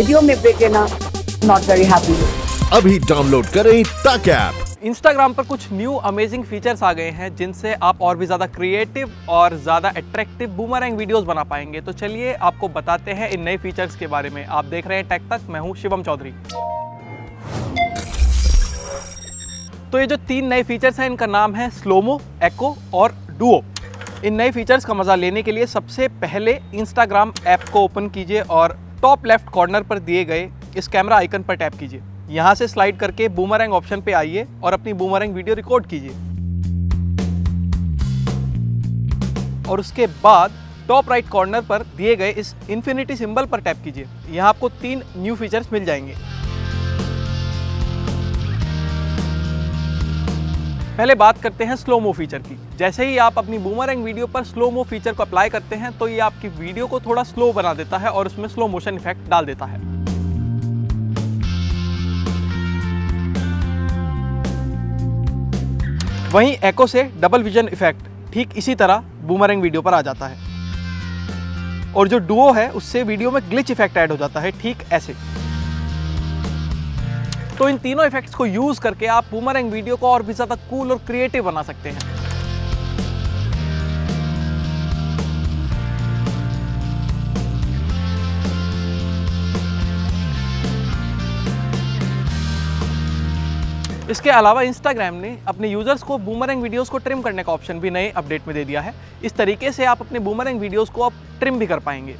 Video में break लेना not very happy अभी डाउनलोड करें तक ऐप इंस्टाग्राम पर कुछ न्यू अमेजिंग फीचर्स आ गए हैं जिनसे आप और भी ज़्यादा क्रिएटिव और ज़्यादा अट्रैक्टिव बूमरैंग वीडियोस बना पाएँगे। तो चलिए आपको बताते हैं इन नए फीचर्स के बारे में। आप देख रहे हैं टेक तक मैं हूँ शिवम चौधरी। तो ये जो तीन नए फीचर्स हैं इनका नाम है स्लोमो एको और डुओ इन नए फीचर्स का मज़ा लेने के लिए सबसे पहले इंस्टाग्राम ऐप को ओपन कीजिए और टॉप लेफ़्ट कॉर्नर पर दिए गए इस कैमरा आइकन पर टैप कीजिए। यहाँ से स्लाइड करके बूमरैंग ऑप्शन पे आइए और अपनी बूमरैंग वीडियो रिकॉर्ड कीजिए। और उसके बाद टॉप राइट कॉर्नर पर दिए गए इस इन्फिनिटी सिंबल पर टैप कीजिए। यहाँ आपको तीन न्यू फीचर्स मिल जाएँगे। पहले बात करते हैं स्लोमो फीचर की। जैसे ही आप अपनी बूमरैंग वीडियो पर स्लोमो फीचर को अप्लाई करते हैं तो ये आपकी वीडियो को थोड़ा स्लो बना देता है और उसमें स्लो मोशन इफ़ेक्ट डाल देता है। वहीं एको से डबल विजन इफ़ेक्ट ठीक इसी तरह बूमरैंग वीडियो पर आ जाता है। और जो डुओ है, उससे वीडियो में ग्लिच इफ़ेक्ट ऐड हो जाता है, ठीक ऐसे। तो इन तीनों इफेक्ट्स को यूज़ करके आप बूमरैंग वीडियो को और भी ज़्यादा कूल और क्रिएटिव बना सकते हैं। इसके अलावा इंस्टाग्राम ने अपने यूज़र्स को बूमरैंग वीडियोस को ट्रिम करने का ऑप्शन भी नए अपडेट में दे दिया है। इस तरीके से आप अपने बूमरैंग वीडियोस को अब ट्रिम भी कर पाएँगे।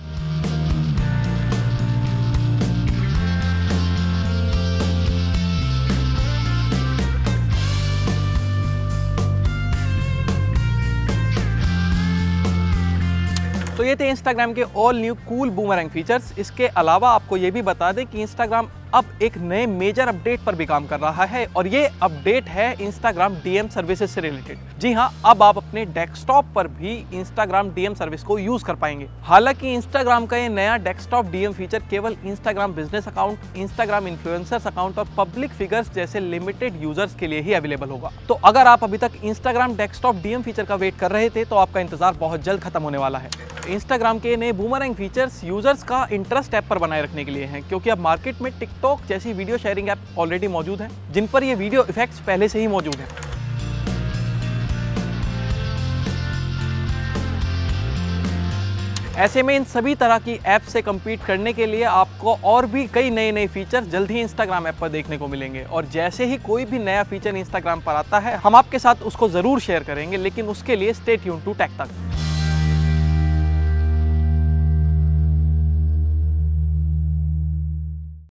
तो ये थे इंस्टाग्राम के all new cool boomerang features इसके अलावा आपको ये भी बता दें कि इंस्टाग्राम अब एक नए मेजर अपडेट पर भी काम कर रहा है और ये अपडेट है इंस्टाग्राम डीएम सर्विसेज़ से रिलेटेड जी हाँ अब आप अपने डेस्कटॉप पर भी इंस्टाग्राम डीएम सर्विस को यूज़ कर पाएँगे। हालाँकि इंस्टाग्राम का ये नया डेस्कटॉप डीएम फीचर केवल Instagram business account Instagram influencers account और पब्लिक फिगर्स जैसे लिमिटेड यूज़र्स के लिए ही अवेलेबल होगा। तो अगर आप अभी तक इंस्टाग्राम डेस्कटॉप डीएम फीचर का वेट कर रहे थे तो आपका इंतज़ार बहुत जल्द खत्म होने वाला है। इंस्टाग्राम के नए बूमरैंग फीचर्स यूज़र्स का इंटरेस्ट ऐप पर बनाए रखने के लिए हैं, क्योंकि अब मार्केट में टिकटॉक जैसी वीडियो शेयरिंग ऐप ऑलरेडी मौजूद हैं, जिन पर ये वीडियो इफेक्ट्स पहले से ही मौजूद हैं। ऐसे में इन सभी तरह की ऐप से कम्पीट करने के लिए आपको और भी कई नए नए फीचर जल्द ही इंस्टाग्राम ऐप पर देखने को मिलेंगे। और जैसे ही कोई भी नया फीचर इंस्टाग्राम पर आता है, हम आपके साथ उसको ज़रूर शेयर करेंगे, लेकिन उसके लिए स्टे ट्यून टू टैक तक